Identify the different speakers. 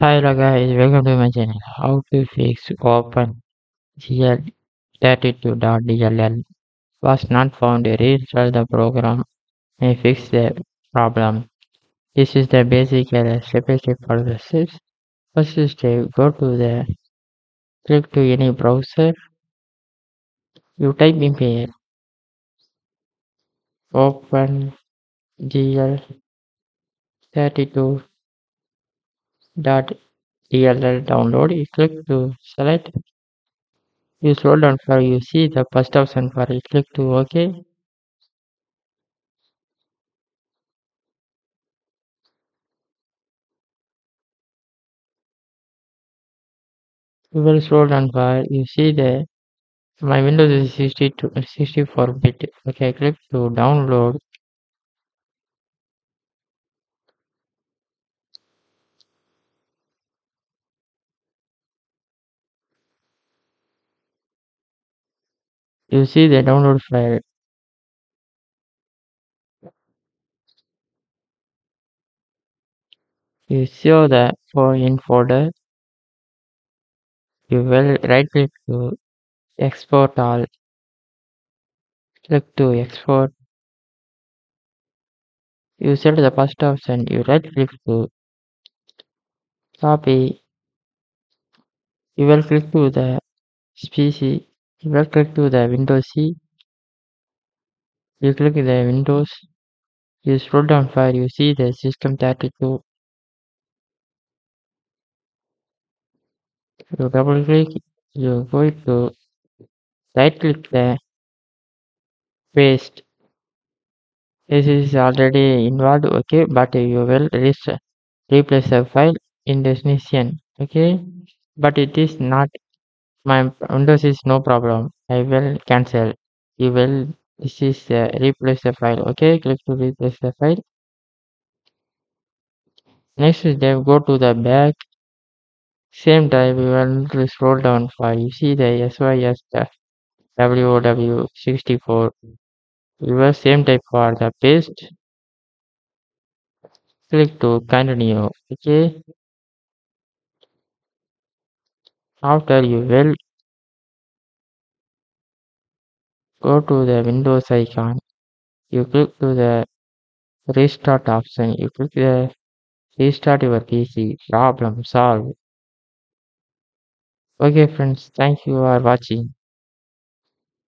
Speaker 1: Hello guys, welcome to my channel. How to fix open gl32.dll was not found. Reinstall the program may fix the problem. This is the basic step by step process. First step, go to the click to any browser. You type in here open gl32.dll download. You click to select. You scroll down for you see the first option for you click to ok. You will scroll down for you see the my windows is 62 64 bit. Okay click to download you see the download file you show the for in folder. You will right click to export all. Click to export. You select the first option. You right click to copy. You will click to the Will click to the windows C. You click the windows. You scroll down far you see the system 32 you double click you go to right click the paste. This is already involved okay but you will replace the file in destination okay? But it is not my windows is no problem. I will cancel. You will this is uh, replace the file. Okay click to replace the file. Next step go to the back. Same time you want to scroll down file. you. See the sys WOW64 you will same type for the paste. Click to continue. Okay. After you will go to the windows icon you click to the restart option you click the restart your pc problem solved. Okay friends thank you for watching